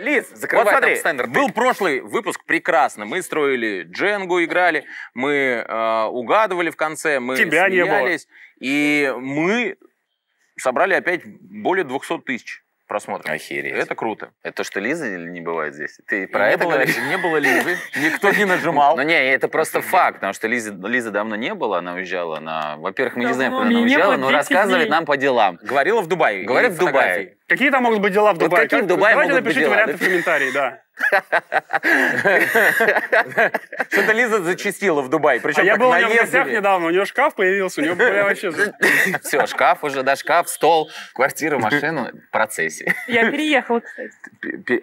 Лиз, Закрывай вот смотри, там стендер, был прошлый выпуск прекрасно. Мы строили Дженгу, играли, мы э, угадывали в конце, мы Тебя смеялись. И мы собрали опять более 200 тысяч просмотров. Охереть. Это круто. Это то, что Лиза не бывает здесь? Ты про не это было, говоришь? Не было Лизы, никто не нажимал. Ну не, это просто факт, потому что Лизы, Лизы давно не было, она уезжала на... Во-первых, мы не знаем, куда она уезжала, но 10 рассказывает нам по делам. Говорила в Дубае. Говорит, в Дубае. Какие там могут быть дела в Вот Дубае? какие в Как- Дубае Давайте могут быть напишите дела? варианты в комментарии, да. Что-то Лиза зачастила в Дубай. Причем А я был у нее в гостях недавно, у нее шкаф появился, у нее прям вообще... Все, шкаф уже, да, шкаф, стол, квартиру, машину, процессии. Я переехала, кстати.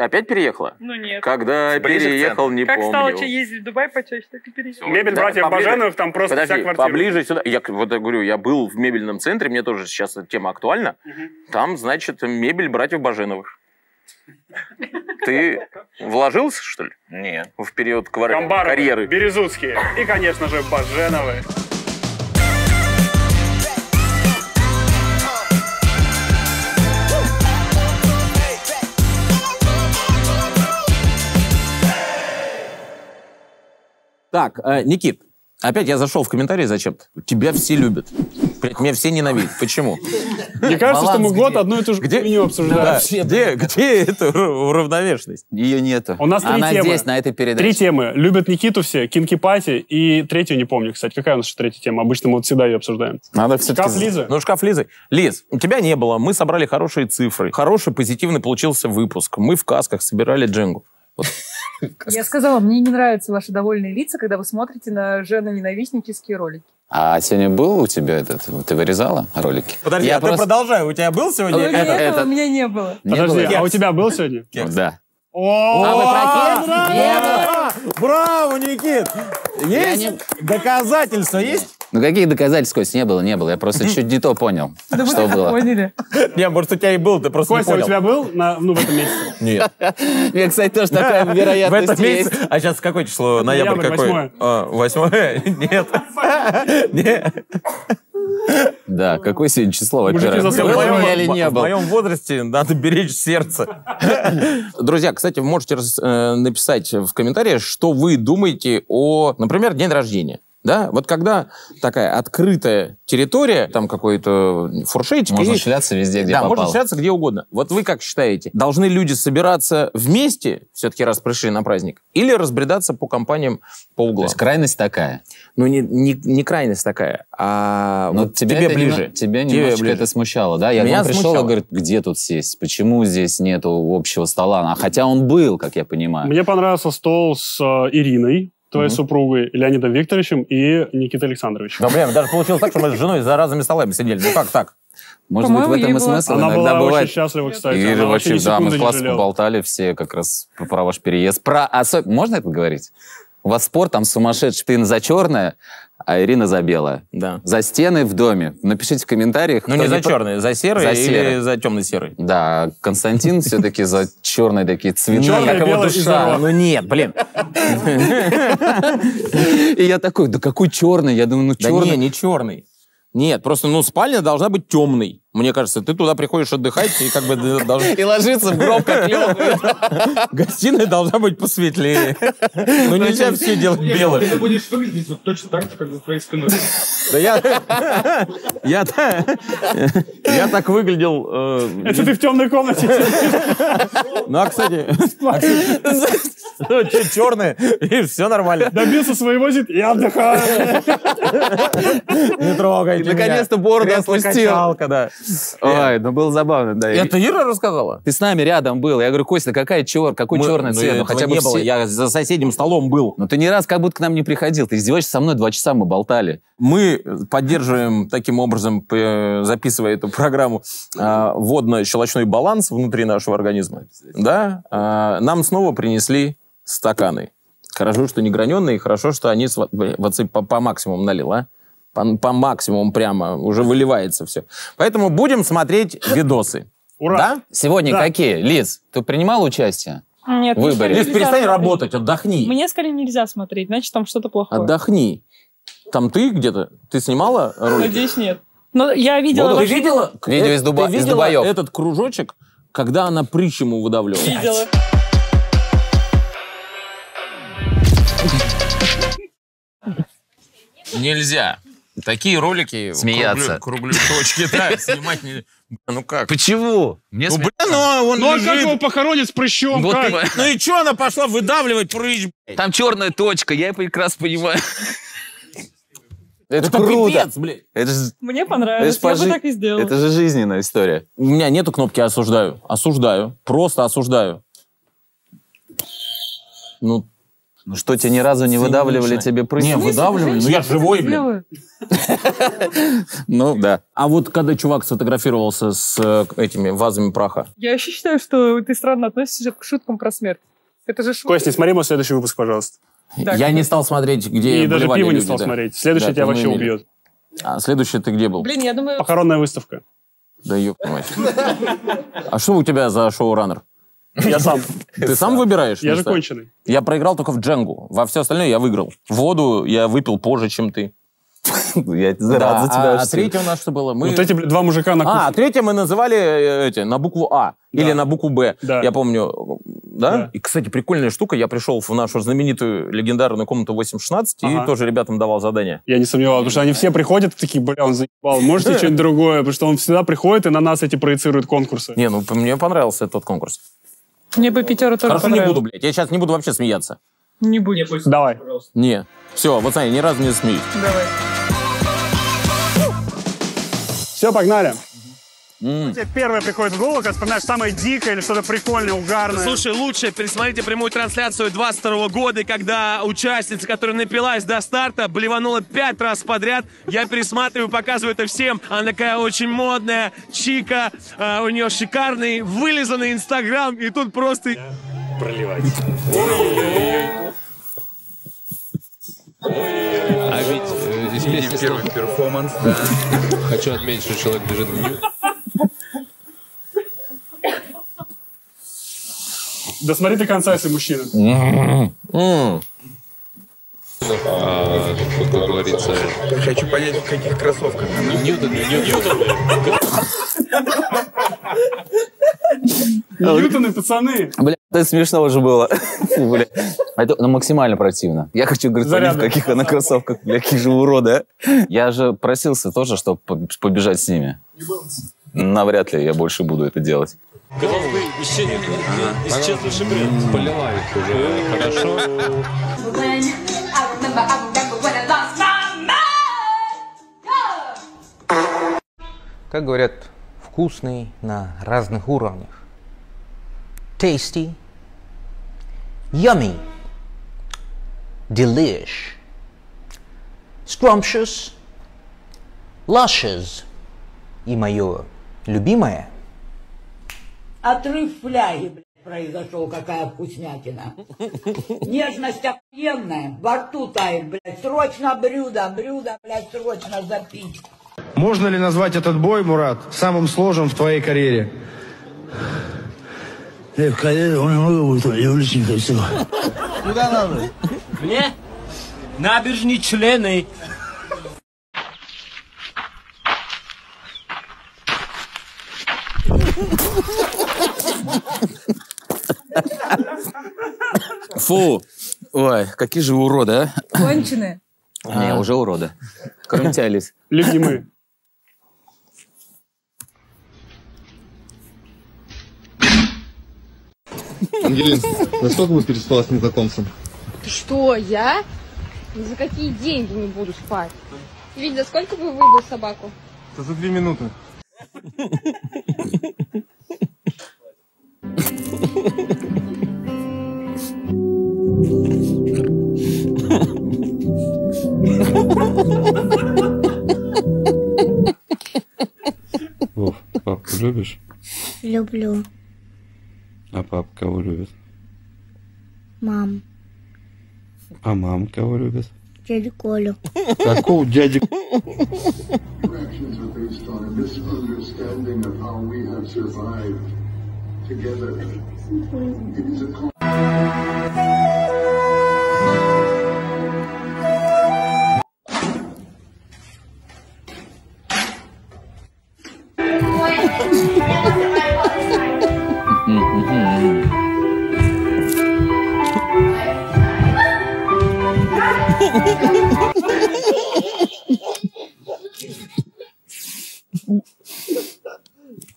Опять переехала? Ну нет. Когда переехал, не Как стало помню. че ездить в Дубай почаще, так и переехала. Мебель Да, братьев. Баженовых, там просто вся квартира. поближе сюда. Я вот я говорю, я был в мебельном центре, мне тоже сейчас эта тема актуальна. Там, значит, мебель братьев Баженовых. Ты вложился, что ли, Нет. в период квар- Камбаровы, карьеры? Березутские и, конечно же, Баженовы. Так, э, Никит, опять я зашел в комментарии зачем-то. Тебя все любят. Блядь, меня все ненавидят. Почему? Мне кажется, что мы год где? одну и ту же Где- хуйню обсуждаем. Да, где, где эта ура- уравновешенность? Ее нету. У нас три Она темы. здесь, на этой передаче. Три темы. Любят Никиту все, Кинки Пати и третью не помню, кстати. Какая у нас третья тема? Обычно мы вот всегда ее обсуждаем. Надо Шкаф Лизы. Ну, шкаф Лизы. Лиз, тебя не было. Мы собрали хорошие цифры. Хороший, позитивный получился выпуск. Мы в касках собирали дженгу. Я сказала, мне не нравятся ваши довольные лица, когда вы смотрите на женоненавистнические ролики. А сегодня был у тебя этот? Ты вырезала ролики? Подожди, Я а ты просто- продолжай. У тебя был сегодня? Ой, это- этого это- у меня не было. Не Подожди, было? а у тебя был сегодня? Да. О, А вы про кекс? Браво, Никит! Есть не- доказательства? Есть? Ну каких доказательств, Кость, не было, не было. Я просто чуть не то понял, что было. поняли. Не, может, у тебя и был, ты просто Костя, у тебя был на, ну, в этом месяце? Нет. Я, кстати, тоже такая В вероятность этом есть. месяце... А сейчас какое число? Ноябрь какой? восьмое. А, Восьмое? Нет. Нет. Да, какое сегодня число, во-первых? Был меня или не В был? моем возрасте надо беречь сердце. Друзья, кстати, вы можете э, написать в комментариях, что вы думаете о, например, день рождения. Да, вот когда такая открытая территория, там какой-то фуршетик, Можно и- шляться везде, где да, можно попало. шляться где угодно. Вот вы как считаете, должны люди собираться вместе, все-таки раз пришли на праздник, или разбредаться по компаниям по То углам? есть крайность такая. Ну, не, не, не крайность такая, а Но вот тебя тебе ближе. немно- тебя Тебе немножечко ближе. это смущало, да? Я Меня пришел и смущало. говорю, где тут сесть? Почему здесь нету общего стола? А хотя он был, как я понимаю. Мне понравился стол с э, Ириной, твоей супругой, Леонидом Викторовичем и Никитой Александровичем. Да, блин, даже получилось так, что мы с женой за разными столами сидели. Ну как так? Может быть, в По-моему, этом смысл Она иногда была бывает. очень счастлива, кстати. И Она вообще, ни да, мы жалела. поболтали все как раз про, про ваш переезд. Про особ... Можно это говорить? У вас спор там сумасшедший. Ты за черное, а Ирина за белое. Да. За стены в доме. Напишите в комментариях. Ну не за черный, за серый За или серый. за темно-серый? Да, Константин все-таки за черные такие цвета. Черное, как его белое и душа. Ну нет, блин. И я такой, да какой черный? Я думаю, ну Да черный. не, не черный. Нет, просто, ну, спальня должна быть темной. Мне кажется, ты туда приходишь отдыхать, и как бы И ложиться в гроб, как гостиная должна быть посветлее. Ну, нельзя все делать белым. Ты будешь выглядеть вот точно так же, как за твоей спиной. Да я... Я, я так выглядел... э, Это ты в темной комнате. Ну, а, кстати... Ну, черные, и все нормально. Добился своего, зит, и отдыхаю. Не трогайте меня. Наконец-то бороду отпустил. Да. Ой, ну было забавно, да. Это Ира рассказала? Ты с нами рядом был. Я говорю, Костя, какая чер, какой черный ну, цвет? Ну, хотя бы не было. Я за соседним столом был. Ну ты ни раз как будто к нам не приходил. Ты издеваешься со мной, два часа мы болтали. Мы поддерживаем таким образом, п- записывая эту программу, а, водно-щелочной баланс внутри нашего организма. Да? А, Нам снова принесли стаканы. Хорошо, что не граненые, хорошо, что они по, по максимуму налил, а? по, по максимуму прямо, уже выливается все. Поэтому будем смотреть видосы. Ура! Да? Сегодня да. какие? Лиз, ты принимал участие? Нет, выборе. Лиз, перестань нельзя. работать, отдохни. Мне скорее нельзя смотреть, значит, там что-то плохое. Отдохни. Там ты где-то? Ты снимала ролик? Надеюсь, нет. Но я видела... Вот, ты видела? Видео э, из, Дуба... ты видела из Дубаев. этот кружочек, когда она прыщ ему выдавливала? Видела. Нельзя. Такие ролики... Смеяться. Круглю, точки, да, снимать не... Ну как? Почему? Мне Ну, блин, ну он Ну а как лежит. его похоронить с прыщом? Вот Как? Ну и что она пошла выдавливать прыщ? Там черная точка, я прекрасно понимаю. Это, Это круто. пипец, блядь. Это же, Мне это, понравилось, ж я пожи- бы так и сделала. это же жизненная история. У меня нету кнопки «осуждаю». Осуждаю. Просто осуждаю. Ну, Ну что, тебе ни разу не выдавливали тебе прыщ? Не, выдавливали. Ну я живой, блин. Ну, да. А вот когда чувак сфотографировался с э, этими вазами праха, Я вообще считаю, что ты странно относишься к шуткам про смерть. Это же шутка. Кость, не смотри мой следующий выпуск, пожалуйста. Я не стал смотреть, где И даже пиво не стал смотреть. Следующий тебя вообще убьет. А следующий ты где был? Блин, я думаю, Похоронная выставка. Да ёб мать. А что у тебя за шоураннер? Я сам. Ты сам выбираешь? Я же конченый. Я проиграл только в дженгу. Во все остальное я выиграл. Воду я выпил позже, чем ты. Я рад за тебя. а, а третье у нас что было? Мы... Вот эти два мужика на А, кухне. третье мы называли э, эти, на букву А Да. или на букву Б. Да. Я помню, да? Да. И, кстати, прикольная штука. Я пришел в нашу знаменитую легендарную комнату 816 Ага. и тоже ребятам давал задание. Я не сомневался, потому что они все приходят и такие, бля, он заебал. Можете что-нибудь другое? Потому что он всегда приходит и на нас эти проецирует конкурсы. Не, ну мне понравился этот конкурс. Мне бы пятеро тоже Хорошо, не буду, блядь. Я сейчас не буду вообще смеяться. Не будет. Давай. Не. Все, вот смотри, ни разу не смеюсь. Давай. Все, погнали. Тебе первое приходит в голову, когда вспоминаешь самое дикое или что-то прикольное, угарное. Слушай, лучше пересмотрите прямую трансляцию 22 года, когда участница, которая напилась до старта, блеванула пять раз подряд. Я пересматриваю, показываю это всем. Она такая очень модная, чика, а, у нее шикарный, вылизанный инстаграм, и тут просто... А ведь э, из песни первый перформанс, да. Хочу отметить, что человек бежит в Досмотри до конца, если мужчина. А, как говорится, Хочу понять, в каких кроссовках она. Ньютон, Ньютон. Ньютоны, пацаны. Бля, это смешно уже было. Бля. Это ну, максимально противно. Я хочу говорить, понять, в Зарядно. каких она кроссовках, бля, какие же уроды, а. Я же просился тоже, чтобы по- побежать с ними. Навряд ли я больше буду это делать. Головы исчезнет, исчезнувший бред. Полила их уже хорошо. My mind. как говорят, вкусный на разных уровнях. Tasty, yummy, delish, scrumptious, luscious и мое любимое Отрыв фляги, блядь, произошел, какая вкуснятина. Нежность охуенная, во рту тает, блядь. Срочно блюдо, блюдо, блядь, срочно запить. Можно ли назвать этот бой, Мурат, самым сложным в твоей карьере? в карьере он много будет, я очень хочу. Мне? Набережные члены. Фу. Ой, какие же уроды, а. Конченые. Не, уже уроды. Кроме тебя, Лиз. Люди мы. Ангелин, насколько вы переспала с незнакомцем? Что, я? Ни за какие деньги не буду спать. Ведь за сколько бы выбил собаку? За две минуты. Вов, папку любишь? Люблю. А папа кого любит? Мам. А мам кого любит? Дядю Колю. Какого дяди... Based on a misunderstanding of how we have survived together. It is a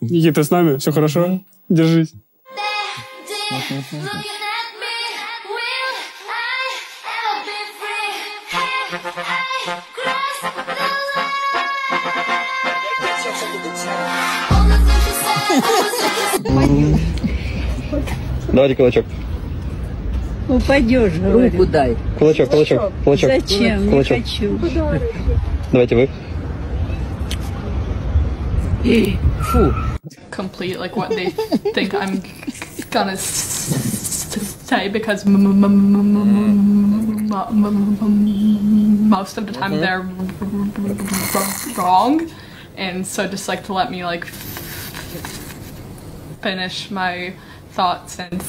Никита, с нами? Все хорошо? Держись. Давайте кулачок. Упадешь, руку дай. Кулачок, кулачок, кулачок. Зачем? Не Кулачок. хочу. Давайте вы. Фу. Complete like what they think I'm gonna s- say because most of the time they're wrong, and so just like to let me like finish my thoughts and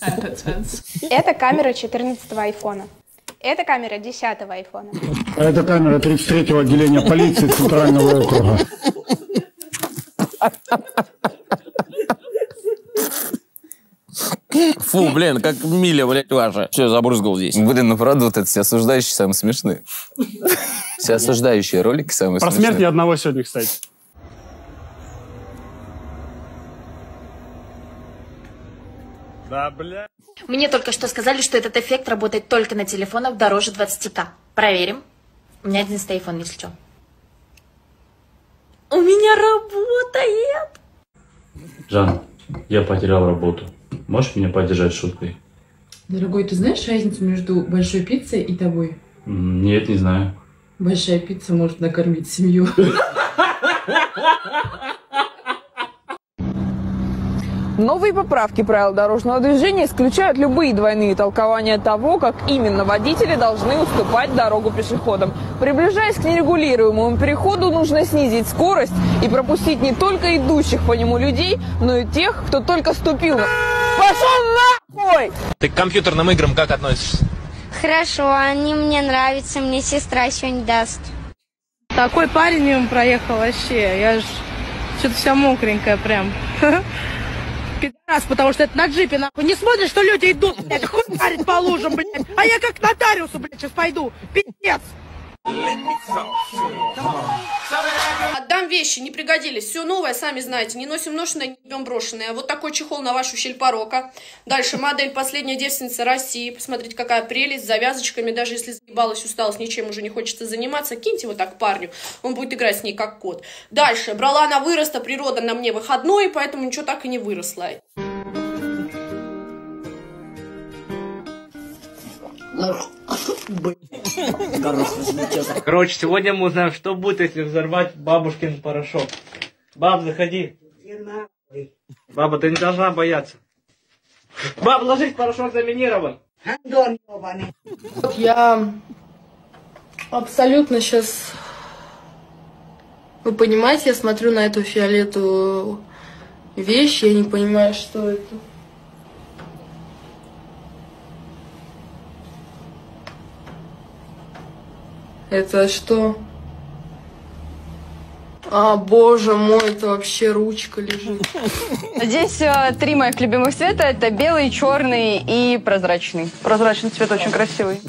sentences. Это камера 14 айфона. Это камера 10 айфона. А это камера 33-го отделения полиции Центрального округа. Фу, блин, как Миля, блядь, ваша. Все, забрызгал здесь. Блин, ну правда, вот это все осуждающие самые смешные. Все осуждающие ролики самые Про смешные. смерть ни одного сегодня, кстати. Да, бля. Мне только что сказали, что этот эффект работает только на телефонах дороже 20к. Проверим. У меня 11 iPhone, если что. У меня работает! Жан, я потерял работу. Можешь меня поддержать шуткой? Дорогой, ты знаешь разницу между большой пиццей и тобой? Нет, не знаю. Большая пицца может накормить семью. Новые поправки правил дорожного движения исключают любые двойные толкования того, как именно водители должны уступать дорогу пешеходам. Приближаясь к нерегулируемому переходу, нужно снизить скорость и пропустить не только идущих по нему людей, но и тех, кто только ступил на... Пошел нахуй! Ты к компьютерным играм как относишься? Хорошо, они мне нравятся, мне сестра сегодня даст. Такой парень мимо проехал вообще. Я ж что-то вся мокренькая прям. Пидорас, потому что это на джипе, нахуй. Не смотришь, что люди идут, блядь, хуй парить по лужам, блядь. А я как нотариусу, блядь, сейчас пойду. Пиздец. Отдам вещи, не пригодились. Все новое, сами знаете. Не носим ношеное, не идем брошенное. Вот такой чехол на вашу щель порока. Дальше модель «Последняя девственница России». Посмотрите, какая прелесть, с завязочками. Даже если заебалась, усталась, ничем уже не хочется заниматься, киньте его так парню. Он будет играть с ней как кот. Дальше. Брала на выроста, природа на мне выходной, поэтому ничего так и не выросло. Короче, сегодня мы узнаем, что будет, если взорвать бабушкин порошок. Баб, заходи. Баба, ты не должна бояться. Баб, ложись, порошок заминирован. Вот я абсолютно сейчас... Вы понимаете, я смотрю на эту фиолетовую вещь, я не понимаю, что это. Это что? А, боже мой, это вообще ручка лежит. Здесь э, три моих любимых цвета. Это белый, черный и прозрачный. Прозрачный цвет очень красивый.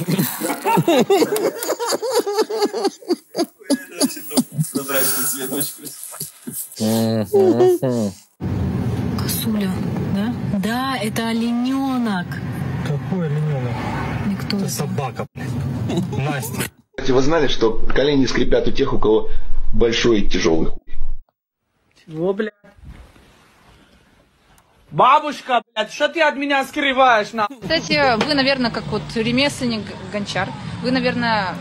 Косуля, да? Да, это олененок. Какой олененок? Никто. Это собака, блядь. Настя. Кстати, вы знали, что колени скрипят у тех, у кого большой и тяжелый хуй? Чего, блядь? Бабушка, блядь, что ты от меня скрываешь, на? Кстати, вы, наверное, как вот ремесленник гончар, вы, наверное,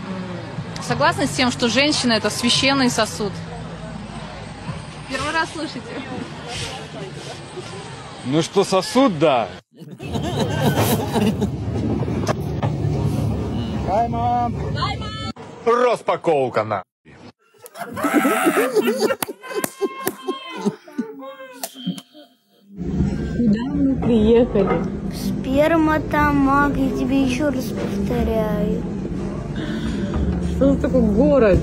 согласны с тем, что женщина это священный сосуд? Первый раз слышите? Ну что, сосуд, да. Хай, мам. Распаковка, на. Куда мы приехали? Сперматомаг, я тебе еще раз повторяю. Что за такой город?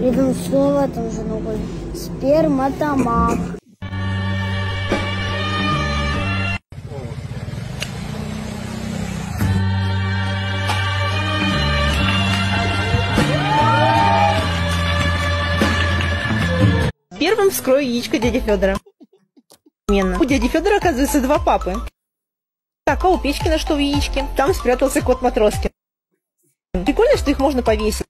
Рядом слово там же новое. Сперматомаг. Первым вскрою яичко дяди Федора. У дяди Федора, оказывается, два папы. Так, а у Печкина что в яичке? Там спрятался кот Матроскин. Прикольно, что их можно повесить.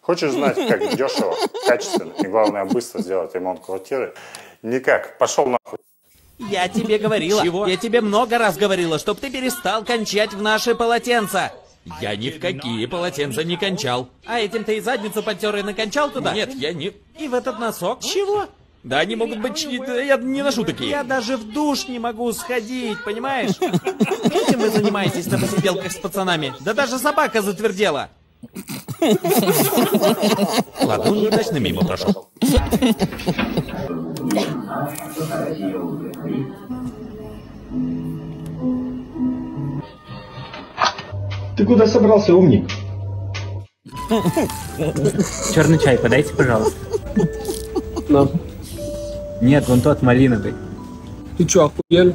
Хочешь знать, как дешево, качественно и, главное, быстро сделать ремонт квартиры? Никак. Пошел нахуй. Я тебе говорила, Чего? я тебе много раз говорила, чтоб ты перестал кончать в наши полотенца. Я ни в какие полотенца не кончал. А этим ты и задницу потер и накончал туда? Нет, я не... И в этот носок? Чего? Да они могут быть... Я не ношу такие. Я даже в душ не могу сходить, понимаешь? Этим вы занимаетесь на посиделках с пацанами. Да даже собака затвердела. Ладно, он неудачно мимо прошел. Ты куда собрался, умник? Черный чай подайте, пожалуйста. Нет, вон тот малиновый. Ты чё, охуел?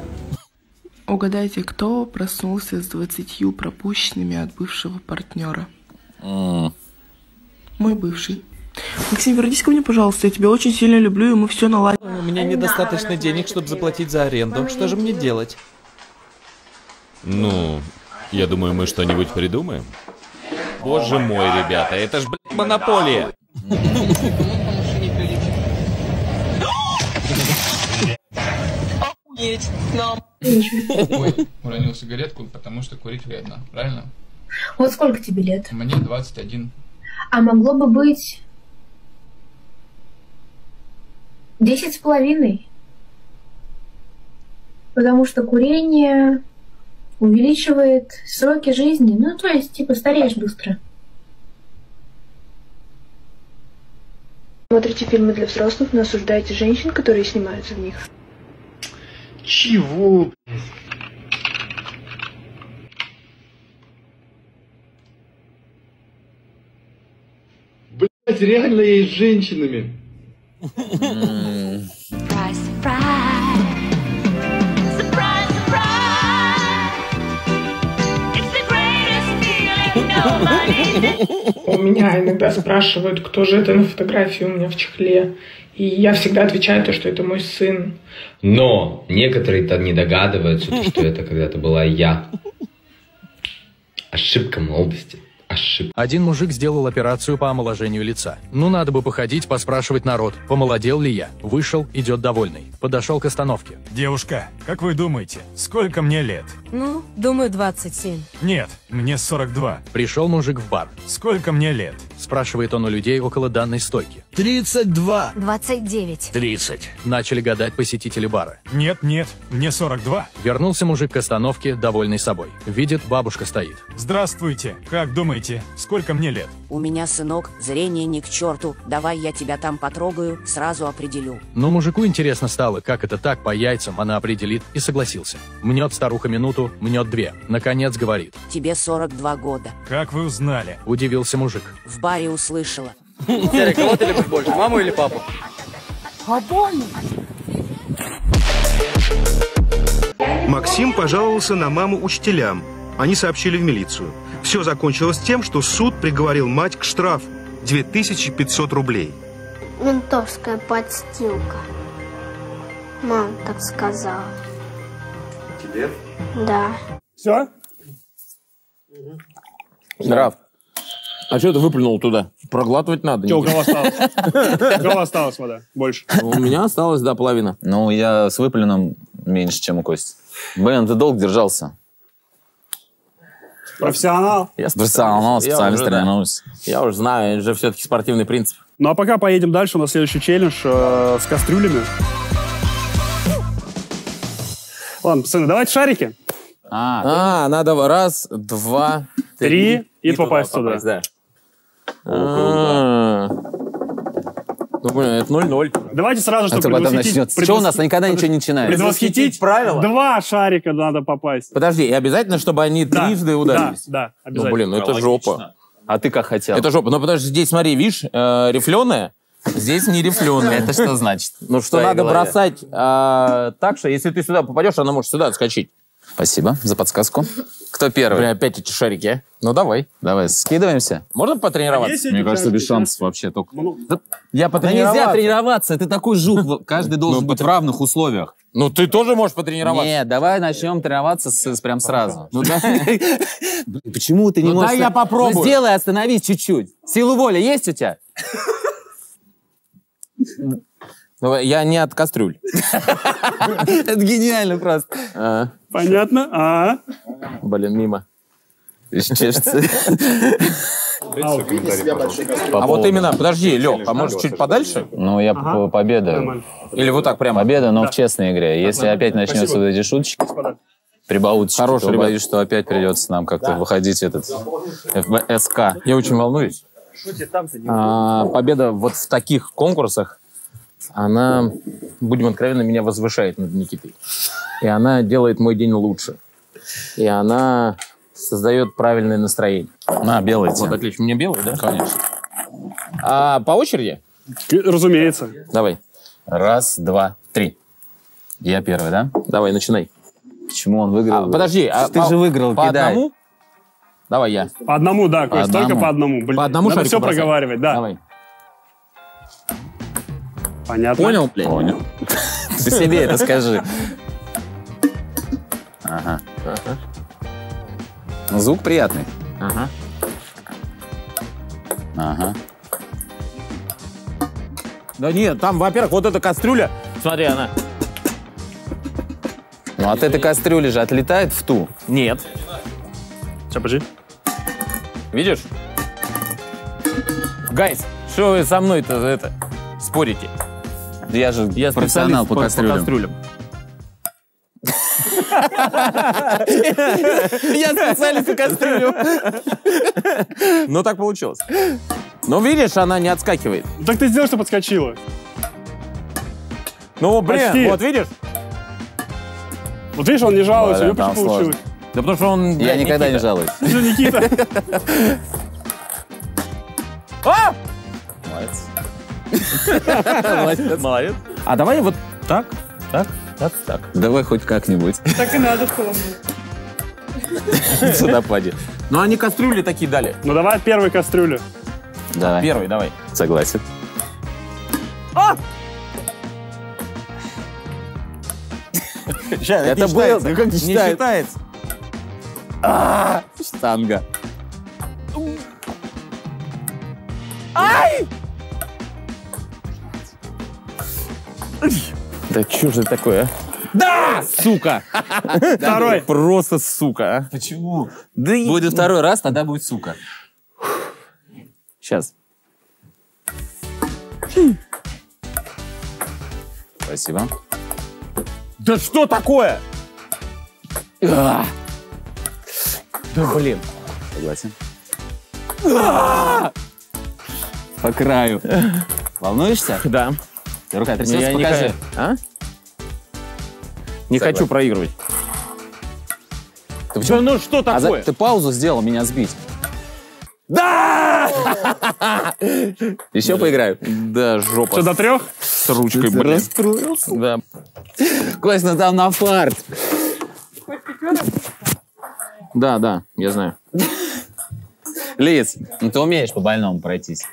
Угадайте, кто проснулся с двадцатью пропущенными от бывшего партнера? Мой бывший. Максим, вернись ко мне, пожалуйста, я тебя очень сильно люблю, и мы все наладим. У меня недостаточно денег, чтобы заплатить за аренду. Что же мне делать? Ну, я думаю, мы что-нибудь придумаем. Боже мой, ребята, это ж, блядь, монополия. Ой, уронил сигаретку, потому что курить вредно, правильно? Вот сколько тебе лет? Мне 21. А могло бы быть... Десять с половиной. Потому что курение увеличивает сроки жизни. Ну, то есть, типа, стареешь быстро. Смотрите фильмы для взрослых, но осуждаете женщин, которые снимаются в них. Чего? Блять, реально есть с женщинами. У меня иногда спрашивают, кто же это на фотографии у меня в чехле. И я всегда отвечаю то, что это мой сын. Но некоторые-то не догадываются, то, что это когда-то была я. Ошибка молодости. Ошибка. Один мужик сделал операцию по омоложению лица. Ну, надо бы походить, поспрашивать народ, помолодел ли я. Вышел, идет довольный. Подошел к остановке. Девушка, как вы думаете, сколько мне лет? Ну, думаю, 27. Нет, мне 42. Пришел мужик в бар. Сколько мне лет? Спрашивает он у людей около данной стойки. 32. 29. 30. Начали гадать посетители бара. Нет, нет, мне 42. Вернулся мужик к остановке, довольный собой. Видит, бабушка стоит. Здравствуйте, как думаете, сколько мне лет? У меня, сынок, зрение не к черту. Давай я тебя там потрогаю, сразу определю. Но мужику интересно стало, как это так, по яйцам она определит, и согласился. Мнет старуха минуту, мнет две. Наконец говорит. Тебе 42 года. Как вы узнали? Удивился мужик. В баре услышала. Серый, кого ты любишь больше, маму или папу? Обоим. Максим пожаловался на маму учителям. Они сообщили в милицию. Все закончилось тем, что суд приговорил мать к штрафу 2500 рублей. Ментовская подстилка. Мам так сказала. Тебе? Да. Все? Нрав. А что ты выплюнул туда? Проглатывать надо. Что, у кого осталось? У кого осталось вода? Больше. У меня осталось, да, половина. Ну, я с выплюном меньше, чем у Кости. Блин, ты долго держался. Профессионал. Я Профессионал, Я специалист уже, да. тренируюсь. Я уже знаю, это же все-таки спортивный принцип. Ну а пока поедем дальше, у нас следующий челлендж э, с кастрюлями. Ладно, пацаны, давайте шарики. А, надо раз, два, Три и попасть туда. да. А. Ну, блин, это 0-0. Давайте сразу, чтобы Это потом предвосхитить... начнется. Что у нас никогда ничего не начинается? Предвосхитить правила. Два шарика надо попасть. Подожди, и обязательно, чтобы они Да, трижды ударились? да, да, Ну, обязательно. блин, ну это жопа. А ты как хотел? Это жопа. Ну, потому что здесь, смотри, видишь, э, рифленая, здесь не рифленая. Это что значит? Ну, что надо бросать а, так, что если ты сюда попадешь, она может сюда отскочить. Спасибо за подсказку. Кто первый? Бля, опять эти шарики, а? Ну, давай. Давай, скидываемся. Можно потренироваться? Есть Мне кажется, без шансов вообще только. Я Да нельзя тренироваться, ты такой жук. Каждый должен быть в равных условиях. Ну, ты тоже можешь потренироваться. Нет, давай начнем тренироваться с, с- прям сразу. Ну да. Почему ты не Ну можешь? дай я попробую. Ну сделай, остановись чуть-чуть. Силу воли есть у тебя? Ну, Я не от кастрюль. Это гениально просто. А, Понятно? А? Блин, мимо. Чешется. А вот именно, подожди, Лех, а может чуть подальше? Ну, я по- победа. Или вот так прямо? Победа, но в честной игре. Если опять начнется вот эти шуточки, прибауточки, Хороший, то боюсь, что опять придется нам как-то выходить этот ФБСК. Я очень волнуюсь. А, победа вот в таких конкурсах, она, будем откровенны, меня возвышает над Никитой. И она делает мой день лучше. И она создает правильное настроение. На, белый Вот, тебе. отлично. Мне белый, да? Конечно. А по очереди? Разумеется. Давай. Раз, два, три. Я первый, да? Давай, начинай. Почему он выиграл? А, подожди, а ты по- же выиграл, по кидай. одному? Давай я. По одному, да, Кость, одному? только по одному. Блин, По одному Надо шарику все бросать? проговаривать, да. Давай. Понятно. Понял, блядь? Понял. Ты себе это скажи. Ага. Ну, Звук приятный. Ага. Ага. Да нет, там, во-первых, вот эта кастрюля, смотри, она... Ну, от этой кастрюли же отлетает в ту. Нет. Сейчас, подожди. Видишь? Гайс, что вы со мной-то это спорите? Я же Я профессионал специалист по кастрюлям. Я специалист по кастрюлям. Ну, так получилось. Ну, видишь, она не отскакивает. Так ты сделал, что подскочила. Ну, блин, Почти. вот видишь? Вот видишь, он не жалуется, у него почти получилось. Да потому что он... Я никогда не жалуюсь. Никита? А! Молодец. Молодец. А давай вот так, так, так, так. Давай хоть как-нибудь. Так и надо было. Сюда Ну, они кастрюли такие дали. Ну давай от первой кастрюли. Давай. Первый, давай. Согласен. Сейчас, Это не было, считается. ну как не Не считается? считается. А, Штанга. Да что же такое, а? Да! Сука! Второй. Просто сука, а. Почему? Да и- Будет второй раз, тогда будет сука. Сейчас. Спасибо. Да что такое? А! Да блин. Согласен. По краю. Волнуешься? Да. Рука трясется, я не покажи. хочу. А? Не Согласен. хочу проигрывать. Ты почему? Ну что А за- такое? ты паузу сделал, меня сбить. Да! Еще поиграю. Да, жопа. Что, до трех? С ручкой, блин. Да. Кость, ну там на фарт. Да, да, я знаю. Лиз, ну ты умеешь по больному пройтись.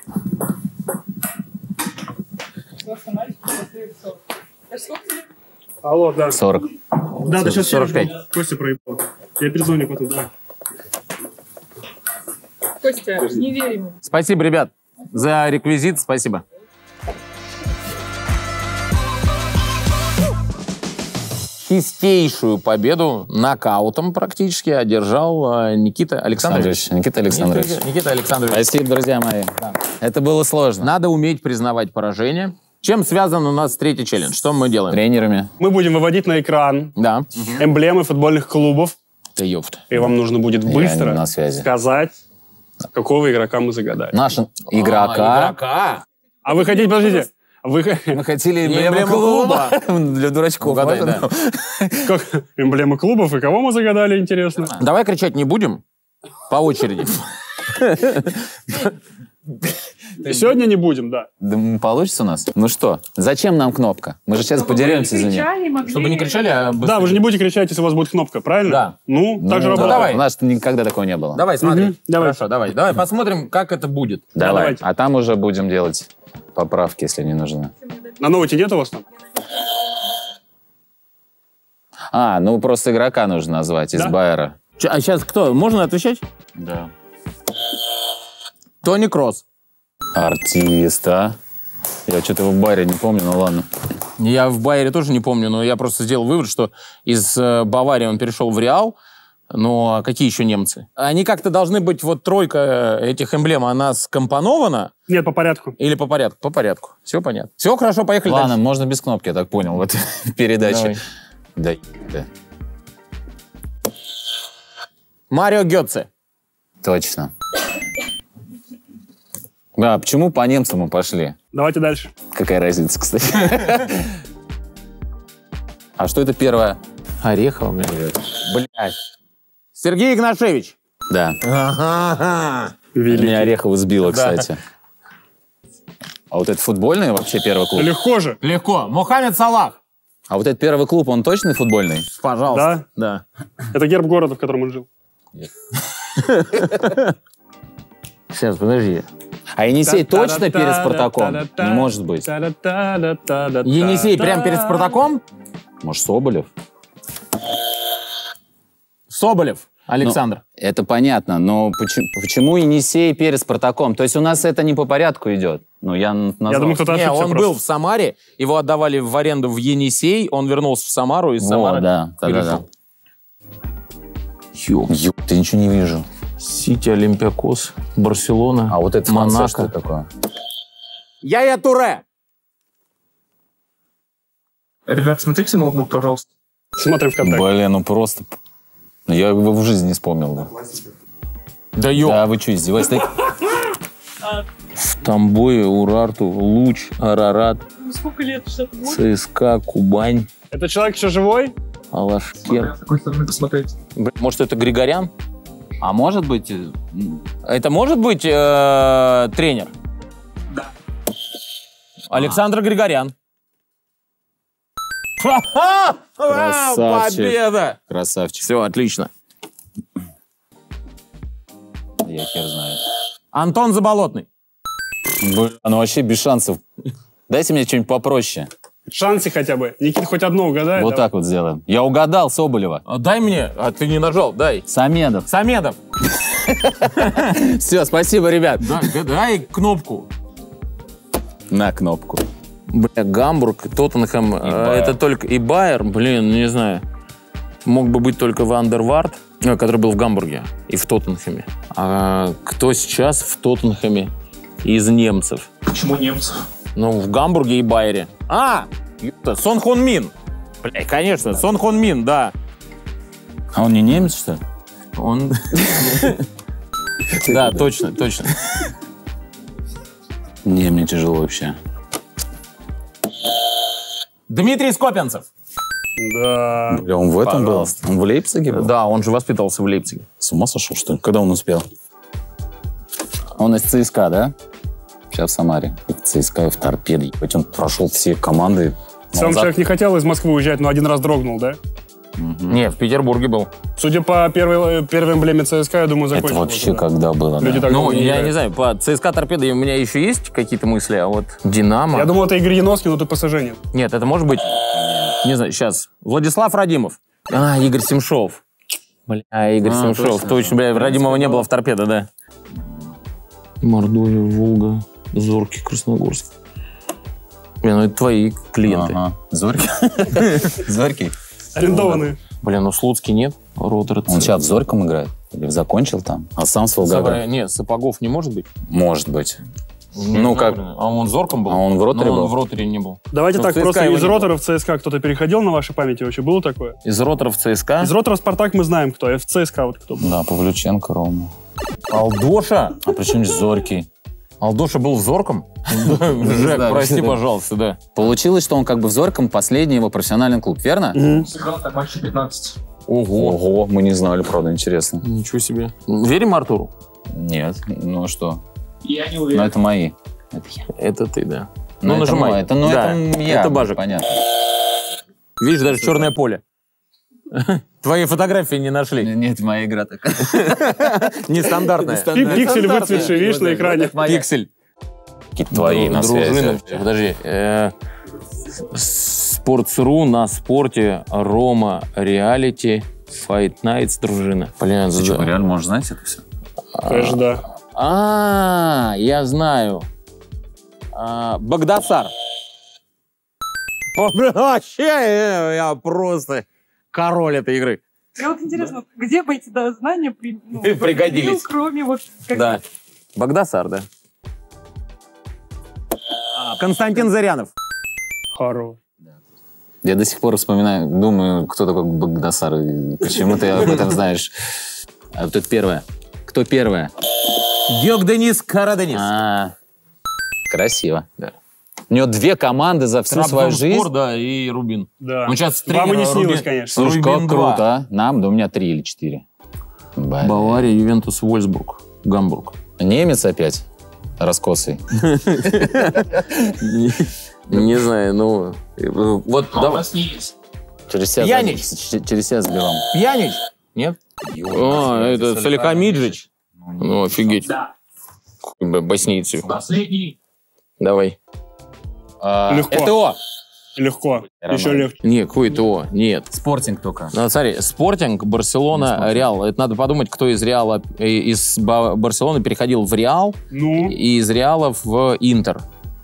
Алло, да. 40. Да, да, сейчас 45. Костя проебал. Я перезвоню потом, да. Костя, не верь ему. Спасибо, ребят, за реквизит. Спасибо. Чистейшую победу нокаутом практически одержал э, Никита Александрович. Александрович, Никита Александрович. Никита, Никита Александрович. Спасибо, друзья мои. Это было сложно. Надо уметь признавать поражение. Чем связан у нас третий челлендж? Что мы делаем? Тренерами. Мы будем выводить на экран Да. эмблемы футбольных клубов. Да ёпта. И вам нужно будет быстро на связи. сказать, какого игрока мы загадали. Наша игрока. игрока. А вы хотите, подождите, вы Мы хотели эмблему клуба. Для дурачков. Угадай, как эмблемы клубов, и кого мы загадали, интересно? Давай кричать не будем. По очереди. Сегодня не будем, да. Да получится у нас? Ну что, зачем нам кнопка? Мы же сейчас подеремся за нее. Чтобы не кричали, а Да, вы же не будете кричать, если у вас будет кнопка, правильно? Да. Ну, так же Ну, работает. давай. У нас никогда такого не было. Давай, смотри. Мгм, давай. Хорошо, давай. Давай посмотрим, как это будет. Давай. давайте. А там уже будем делать поправки, если не нужны. На ноуте нет у вас там? А, ну просто игрока нужно назвать из Да? Байера. Ч- А сейчас кто? Можно отвечать? Да. Тони Кросс. Артист, а? Я что-то его в Байере не помню, ну ладно. Я в Байере тоже не помню, но я просто сделал вывод, что из э, Баварии он перешел в Реал. Ну, а какие еще немцы? Они как-то должны быть, вот тройка э, этих эмблем, она скомпонована? Нет, по порядку. Или по порядку? По порядку. Все понятно. Все хорошо, поехали Ладно, дальше. можно без кнопки, я так понял, в этой передаче. Давай. Да, да. Марио Гетце. Точно. Да, почему по немцам мы пошли? Давайте дальше. Какая разница, кстати? А что это первое? Орехова, блядь. Блядь. Сергей Игнашевич. Да. Ага. Меня Орехова сбила, Да. кстати. А вот это футбольный вообще первый клуб? Легко же. Легко. Мухаммед Салах. А вот этот первый клуб, он точно футбольный? Пожалуйста. Да? Это герб города, в котором он жил. Сейчас, подожди. А Енисей точно перед Спартаком? Не может быть. Енисей прямо перед Спартаком? Может, Соболев? Соболев. Александр. Ну, это понятно, но почему, почему Енисей перед Спартаком? То есть у нас это не по порядку идет? Ну, я назвал. Не, он был в Самаре, его отдавали в аренду в Енисей, он вернулся в Самару из Во, Самары. да, да, да, перешел. Ё, ты ничего не вижу. Сити, Олимпиакос, Барселона, А вот это Монако. что такое? Я-я Туре. Ребят, смотрите ноутбук, пожалуйста. Смотрим ВКонтакте. Блин, ну просто... Ну, Я его в жизни не вспомнил. Да, да ё... Да, вы что, издеваетесь? В Тамбове, Урарту, Луч, Арарат, Сколько лет? 68? ЦСКА, Кубань, Это человек еще живой? Алашкер. С какой стороны посмотреть? Может, это Григорян? А может быть... э, Это может быть э, тренер? Да. Александр Григорян. Ха-ха! Ура, Красавчик. Победа! Красавчик. Все, отлично. Я хер знаю. Антон Заболотный. Блин, ну вообще без шансов. Дайте мне что-нибудь попроще. Шансы хотя бы. Никит хоть одно угадает. Вот давай. так вот сделаем. Я угадал Соболева. А, Дай мне. А ты не нажал, дай. Самедов. Самедов. Все, спасибо, ребят. Да- да- Дай кнопку. На кнопку. Бля, Гамбург, Тоттенхэм, э, это только и Байер, блин, не знаю. Мог бы быть только Вандервард, э, который был в Гамбурге и в Тоттенхэме. А кто сейчас в Тоттенхэме из немцев? Почему немцы? Ну, в Гамбурге и Байере. А, ёпта, Сон Хон Мин. Бля, конечно, Сон Хон Мин, да. А он не немец, что ли? Он... Да, точно, точно. Не, мне тяжело вообще. Дмитрий Скопинцев. Да. Бля, он в этом был? Он в Лейпциге был? Да, он же воспитывался в Лейпциге. С ума сошел, что ли? Когда он успел? Он из ЦСКА, да? Сейчас в Самаре. И в ЦСКА, и в Торпеде. Хоть он прошел все команды. Сам Назад. человек не хотел из Москвы уезжать, но один раз дрогнул, да? Не, в Петербурге был. Судя по первой, первой эмблеме ЦСКА, я думаю, Это закончил. вообще когда было? Люди да? так Ну, не я играют. не знаю, по ЦСКА Торпедо у меня еще есть какие-то мысли, а вот Динамо... Я думал, это Игорь Яноский, но ты ПСЖ нет. Нет, это может быть... Не знаю, сейчас. Владислав Радимов. А, Игорь Семшов. Бля, Игорь А, Семшов. точно. Точно, бля, Радимова не было в торпедо, да. Мордовия, Волга, Зоркий, Красногорск. Бля, ну это твои клиенты. Ага. Зорький? Зорький? Арендованные. Бля, ну Слуцкий нет. Ротор Он сейчас в Зорьком играет? Или закончил там? А сам с Волгограда? Нет, Сапогов не может быть. Может быть. Не Ну, как- блин. А он Зорком был? А он в роторе Но был? он в роторе не был. Давайте Ну, так, в ЦСКА просто из ротора в ЦСКА кто-то переходил на вашей памяти вообще? Было такое? Из роторов ЦСКА? Из ротора Спартак мы знаем кто, а в ЦСКА вот кто был. Да, Павлюченко, Рома. Алдоша? А причем здесь Зорький? Алдоша был в Зорком? Жек, прости, пожалуйста, да. Получилось, что он как бы в Зорьком последний его профессиональный клуб, верно? Сыграл там матче 15. Ого. Ого, мы не знали, правда, интересно. Ничего себе. Верим Артуру? Нет, ну а что? Я не Но уверен. это мои. Это я. Это ты, да. Ну, Ну, нажимай. Это, ну, Да, это я. это бажик. Понятно. Видишь, даже черное поле. Твои фотографии не нашли. Нет, моя игра такая. Нестандартная. Пи- Пиксель выцветший, видишь, на экране. Пиксель. Какие-то твои на связи. Подожди. э, Спортс.ру на спорте, Рома, реалити, Fight Nights, дружина. Блин, Ты что, реально можешь знать это все? Конечно, да. А, я знаю. А, Багдасар. Вообще, э, я просто король этой игры. Мне вот интересно, где бы эти да, знания при- ну, Пригодились. кроме вот... как- Да. Багдасар, да. Константин Зарянов. Хорош. Я до сих пор вспоминаю, думаю, кто такой Багдасар, и почему ты об этом знаешь. А это первое. Кто первое? Георг Денис Караденис. А, красиво. У него две команды за всю свою жизнь. Трабзонспор, да, и Рубин. Да. Он сейчас Вам и не тренер снилось, Рубин. конечно. Слушай, как Рубин круто, 2. а? Нам, да у меня три или четыре. Блин. Бавария, Ювентус, Вольсбург, Гамбург. Немец опять? Раскосый. Не знаю, ну... Вот А у давай. вас не есть. Через себя, Пьянич. через себя сберем. Пьянич? Нет? А, это Салихамиджич. Ну, офигеть. Да. Боснийцы. Последний. Давай. А, Легко. ЭТО. Легко. Роман. Еще легче. Не, какой ТО? Нет. Спортинг только. Ну, смотри, Спортинг, Барселона, Реал. Это надо подумать, кто из Реала, э, из Ба- Барселоны переходил в Реал Ну, и из Реала в Интер.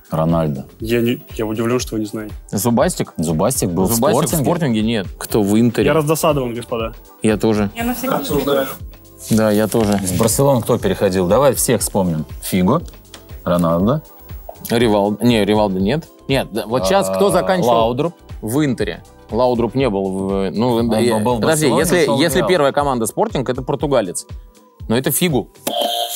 Рональдо. я, не, я удивлен, что вы не знаете. Зубастик? Зубастик был в Зубастик в спортинге. спортинге нет. Кто в Интере? Я раздосадован, господа. Я тоже. Я на всякий случай. Обсуждаю. Да, я тоже. С Барселоны кто переходил? Давай всех вспомним. Фиго, Роналдо, Ривалдо. Не, Ривалдо нет. Нет, да, вот сейчас кто а, заканчивал Лаудруп. в Интере? Лаудруп не был в... Ну, да, был- я- был подожди, если, если первая команда Спортинг, это португалец. Но это Фигу.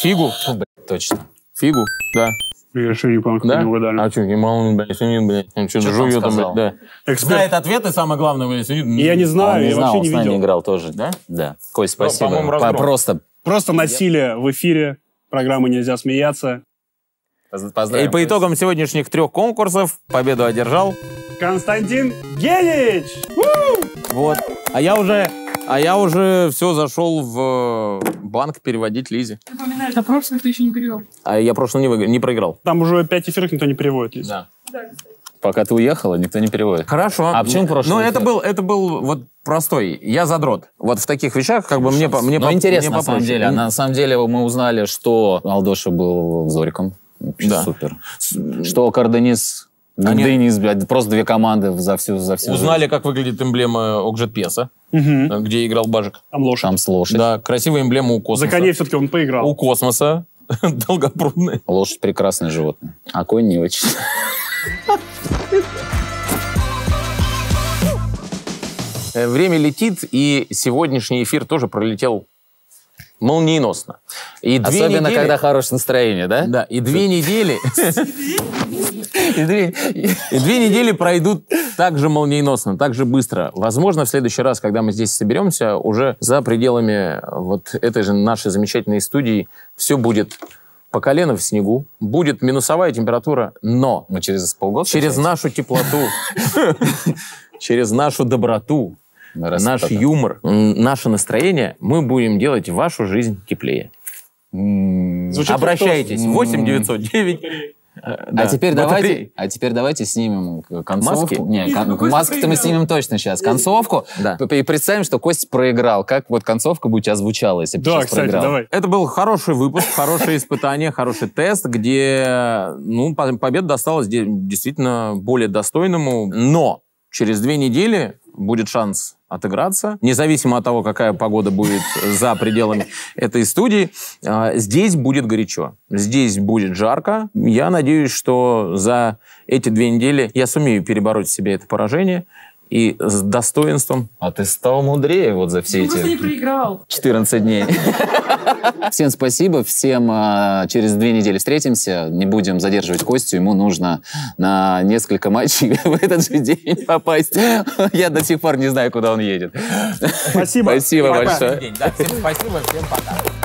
Фигу. Фу, блядь, точно. Фигу, да. Я еще не помню, Да? не угадали. А что, Гимал, блядь, сидит, блядь, он что, Чё там жует, блядь, да. Эксперт. Знает ответы, самое главное, блядь, сидит. Я не знаю, не я знал, вообще он не с нами видел. играл тоже. Да? Да. Кость, Ну, спасибо. по-моему, По-. Просто Просто насилие в эфире. Программа «Нельзя смеяться». И по итогам сегодняшних трех конкурсов победу одержал. Константин Генич! Вот. А я уже, а я уже все зашел в э, банк переводить Лизе. Напоминаю, до прошлых ты еще не перевел. А я прошлый не, выиграл, не проиграл. Там уже пять эфиров никто не переводит. Лиз. Да. пока ты уехала, никто не переводит. Хорошо. А почему прошлый Ну, это был, это был вот простой. Я задрот. Вот в таких вещах как бы мне, по- мне, Ну, по- интересно, мне на самом деле. А на самом деле мы узнали, что Алдоша был Зориком. Вообще Да. супер. Что Карденис... Они- Денис, блядь, просто две команды за всю, за всю Узнали, как выглядит эмблема Окжет Песа, где играл Бажик. Там лошадь. Там с лошадь. Да, красивая эмблема у За космоса. коней все-таки он поиграл. У космоса. Долгопрудная. Лошадь прекрасное животное. А конь не очень. Э, Время летит, и сегодняшний эфир тоже пролетел молниеносно. И Особенно, недели- когда хорошее настроение, да? Да, и две недели... И две, и две недели пройдут так же молниеносно, так же быстро. Возможно, в следующий раз, когда мы здесь соберемся, уже за пределами вот этой же нашей замечательной студии все будет по колено в снегу, будет минусовая температура, но Мы через полгода? через нашу теплоту, через нашу доброту, Раз наш это- юмор, наше настроение, мы будем делать вашу жизнь теплее. Звучит Обращайтесь. М. 8 909. А теперь давайте, а теперь давайте снимем концовку. Маски? Не, кон- маски-то мы снимем точно сейчас. Концовку. Да. И представим, что Костя проиграл. Как вот концовка бы у тебя звучала, если бы Да, сейчас кстати, проиграл? давай. Это был хороший выпуск, хорошее испытание, хороший тест, где ну, по- победа досталась де- действительно более достойному. Но через две недели будет шанс отыграться, независимо от того, какая погода будет за пределами этой студии. а, Здесь будет горячо, здесь будет жарко. Я надеюсь, что за эти две недели я сумею перебороть в себе это поражение и с достоинством А ты стал мудрее вот за все Ну, просто не эти проиграл. 14 дней. Всем спасибо, всем а, через две недели встретимся. Не будем задерживать Костю, ему нужно на несколько матчей в этот же день попасть. Я до сих пор не знаю, куда он едет. Спасибо. Спасибо большое. Всем спасибо, всем пока.